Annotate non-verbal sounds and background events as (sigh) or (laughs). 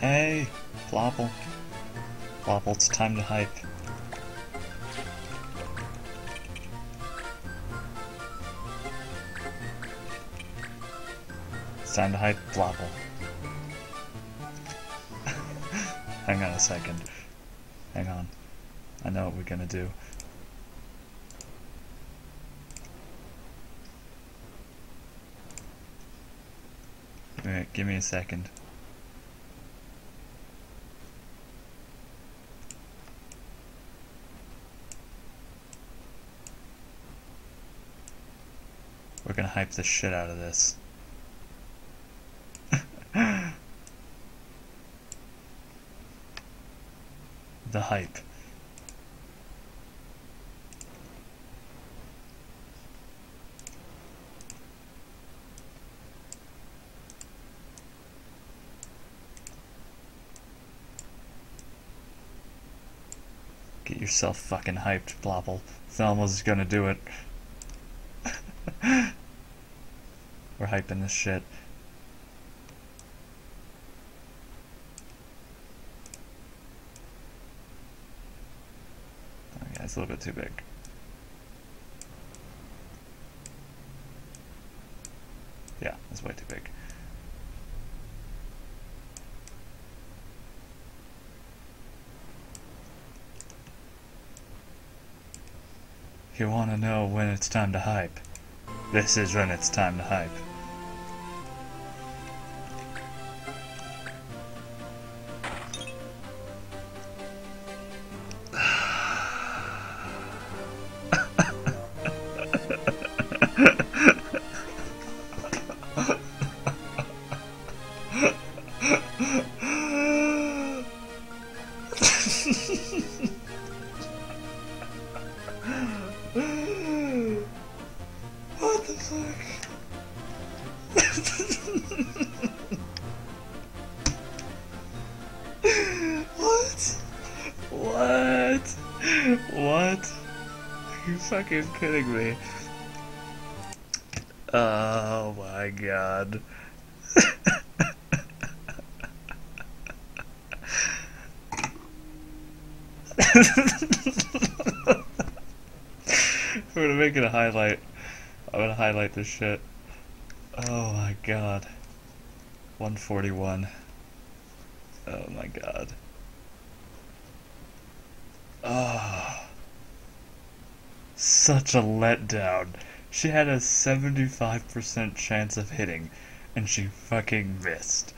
Hey, Flopple. Flopple, it's time to hype. It's time to hype Flopple. (laughs) Hang on a second. Hang on. I know what we're gonna do. Alright, give me a second. We're gonna hype the shit out of this. (laughs) the hype. Get yourself fucking hyped, Plopple. Thelma's gonna do it. (laughs) We're hyping this shit. Oh yeah, it's a little bit too big. Yeah, it's way too big. You wanna know when it's time to hype? This is when it's time to hype. What the fuck? what? What? What? Are you fucking kidding me? Oh my god. (laughs) We're gonna make it a highlight. I'm gonna highlight this shit. Oh my god. 141. Oh my god. Oh. Such a letdown. She had a 75% chance of hitting, and she fucking missed.